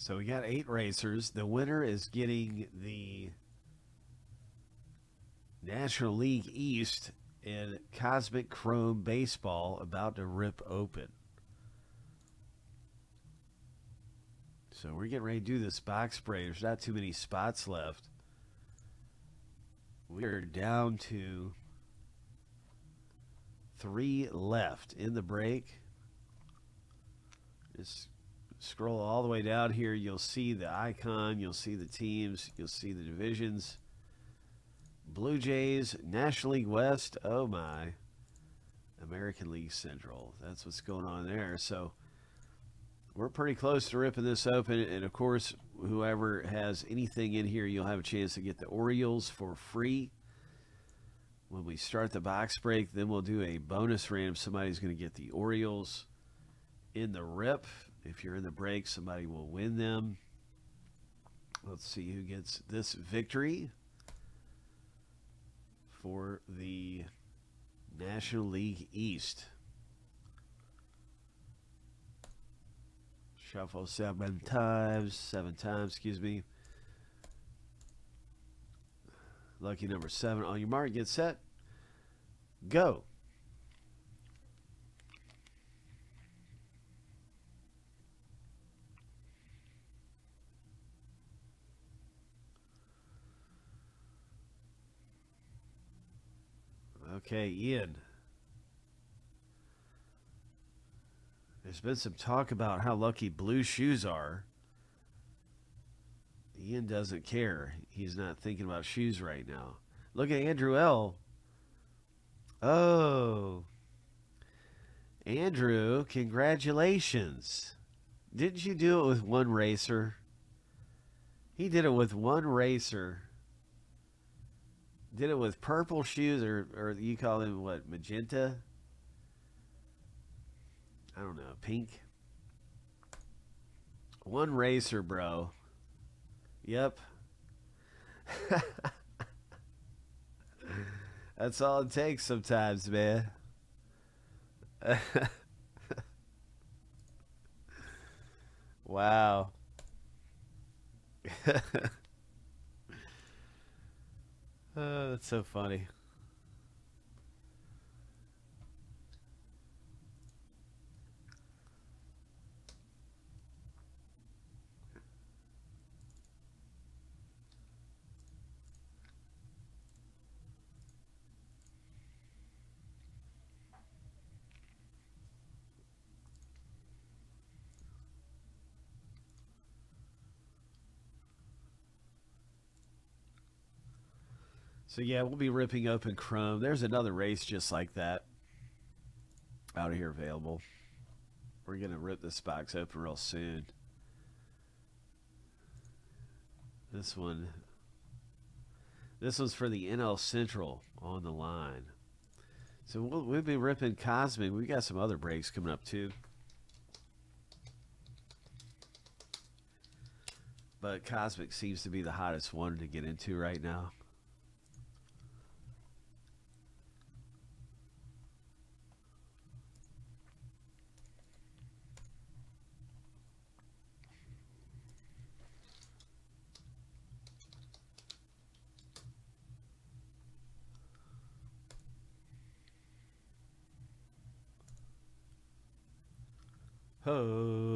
So we got eight racers. The winner is getting the National League East in Cosmic Chrome Baseball about to rip open. So we're getting ready to do this box spray. There's not too many spots left. We're down to three left in the break. Just scroll all the way down here. You'll see the icon. You'll see the teams. You'll see the divisions. Blue Jays, National League West. Oh my. American League Central. That's what's going on there. So we're pretty close to ripping this open. And of course, whoever has anything in here, you'll have a chance to get the Orioles for free. When we start the box break, then we'll do a bonus random. Somebody's going to get the Orioles in the rip. If you're in the break, somebody will win them. Let's see who gets this victory for the National League East. Shuffle seven times, seven times, excuse me. Lucky number seven. On your mark, get set, go. Okay, Ian. There's been some talk about how lucky blue shoes are. Ian doesn't care. He's not thinking about shoes right now. Look at Andrew L. Oh. Andrew, congratulations. Didn't you do it with one racer? He did it with one racer. Did it with purple shoes, or, or you call them what, magenta? I don't know, pink? One racer, bro. Yep. That's all it takes sometimes, man. wow. oh, that's so funny. So yeah, we'll be ripping open Chrome. There's another race just like that out of here available. We're gonna rip this box open real soon. This one, this one's for the NL Central on the line. So we'll, we'll be ripping Cosmic. We got some other breaks coming up too. But Cosmic seems to be the hottest one to get into right now. Oh.